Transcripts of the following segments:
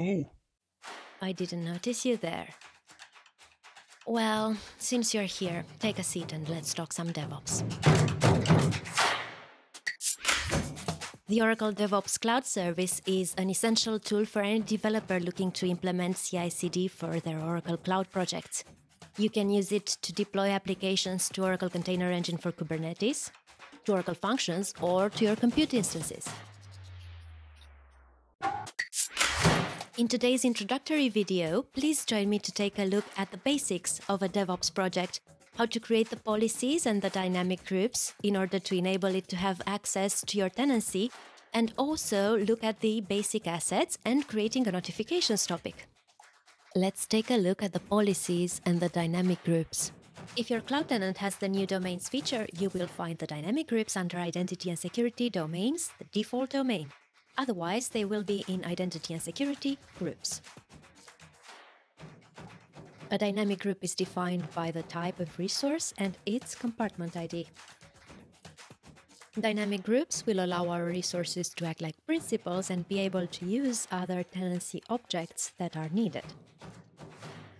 Oh, I didn't notice you there. Well, since you're here, take a seat and let's talk some DevOps. The Oracle DevOps Cloud Service is an essential tool for any developer looking to implement CI CD for their Oracle Cloud projects. You can use it to deploy applications to Oracle Container Engine for Kubernetes, to Oracle Functions, or to your compute instances. In today's introductory video, please join me to take a look at the basics of a DevOps project, how to create the policies and the dynamic groups in order to enable it to have access to your tenancy, and also look at the basic assets and creating a notifications topic. Let's take a look at the policies and the dynamic groups. If your cloud tenant has the new domains feature, you will find the dynamic groups under identity and security domains, the default domain. Otherwise, they will be in identity and security groups. A dynamic group is defined by the type of resource and its compartment ID. Dynamic groups will allow our resources to act like principals and be able to use other tenancy objects that are needed.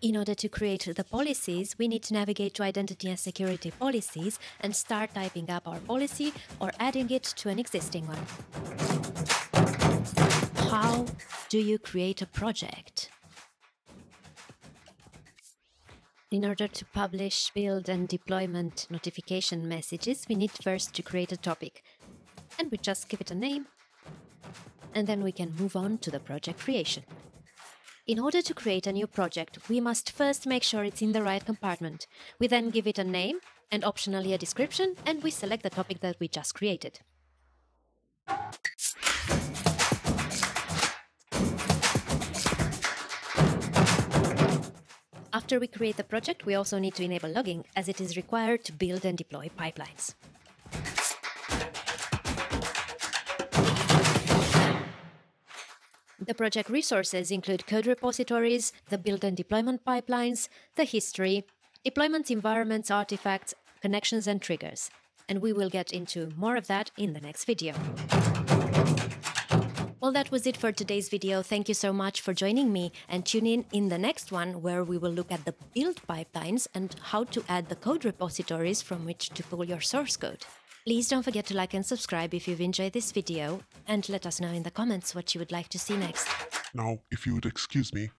In order to create the policies, we need to navigate to identity and security policies and start typing up our policy or adding it to an existing one. How do you create a project? In order to publish, build, and deployment notification messages, we need first to create a topic. And we just give it a name. And then we can move on to the project creation. In order to create a new project, we must first make sure it's in the right compartment. We then give it a name and optionally a description, and we select the topic that we just created. After we create the project, we also need to enable logging as it is required to build and deploy pipelines. The project resources include code repositories, the build and deployment pipelines, the history, deployment environments, artifacts, connections, and triggers. And we will get into more of that in the next video. Well, that was it for today's video. Thank you so much for joining me and tune in in the next one where we will look at the build pipelines and how to add the code repositories from which to pull your source code. Please don't forget to like and subscribe if you've enjoyed this video and let us know in the comments what you would like to see next. Now, if you would excuse me.